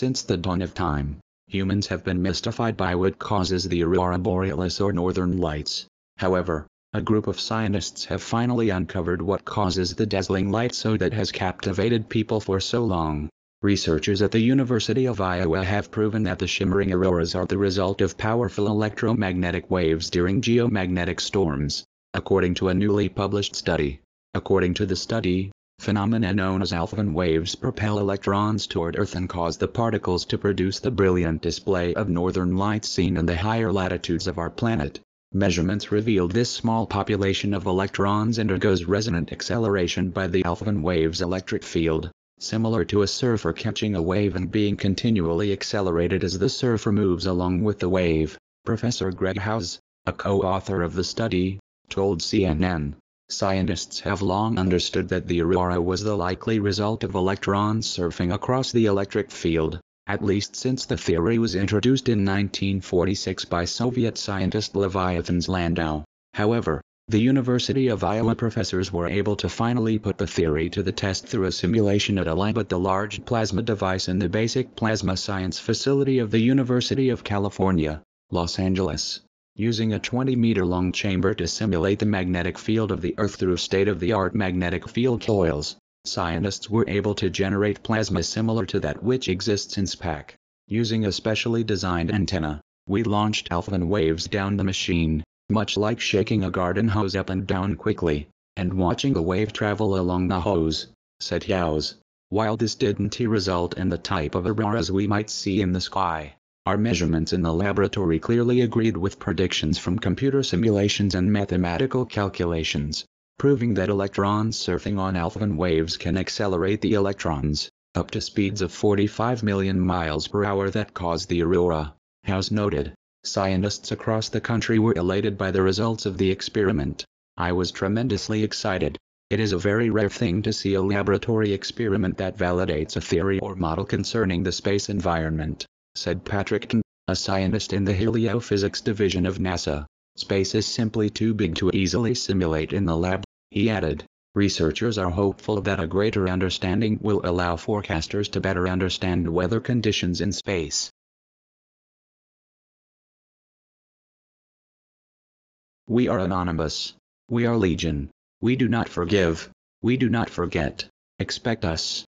Since the dawn of time, humans have been mystified by what causes the aurora borealis or northern lights. However, a group of scientists have finally uncovered what causes the dazzling light so that has captivated people for so long. Researchers at the University of Iowa have proven that the shimmering auroras are the result of powerful electromagnetic waves during geomagnetic storms, according to a newly published study. According to the study, Phenomena known as Alfvén waves propel electrons toward Earth and cause the particles to produce the brilliant display of northern lights seen in the higher latitudes of our planet. Measurements revealed this small population of electrons undergoes resonant acceleration by the Alfvén wave's electric field, similar to a surfer catching a wave and being continually accelerated as the surfer moves along with the wave. Professor Greg Howes, a co-author of the study, told CNN. Scientists have long understood that the aurora was the likely result of electrons surfing across the electric field, at least since the theory was introduced in 1946 by Soviet scientist Leviathan Landau. However, the University of Iowa professors were able to finally put the theory to the test through a simulation at a lab at the Large Plasma Device in the Basic Plasma Science Facility of the University of California, Los Angeles using a 20-meter-long chamber to simulate the magnetic field of the Earth through state-of-the-art magnetic field coils. Scientists were able to generate plasma similar to that which exists in SPAC. Using a specially designed antenna, we launched Alfvén waves down the machine, much like shaking a garden hose up and down quickly, and watching the wave travel along the hose, said Howes. While this didn't result in the type of auroras we might see in the sky, our measurements in the laboratory clearly agreed with predictions from computer simulations and mathematical calculations, proving that electrons surfing on Alfvén waves can accelerate the electrons, up to speeds of 45 million miles per hour that cause the aurora. Howes noted, scientists across the country were elated by the results of the experiment. I was tremendously excited. It is a very rare thing to see a laboratory experiment that validates a theory or model concerning the space environment said Patrick a scientist in the heliophysics division of NASA. Space is simply too big to easily simulate in the lab, he added. Researchers are hopeful that a greater understanding will allow forecasters to better understand weather conditions in space. We are anonymous. We are legion. We do not forgive. We do not forget. Expect us.